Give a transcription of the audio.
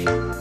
you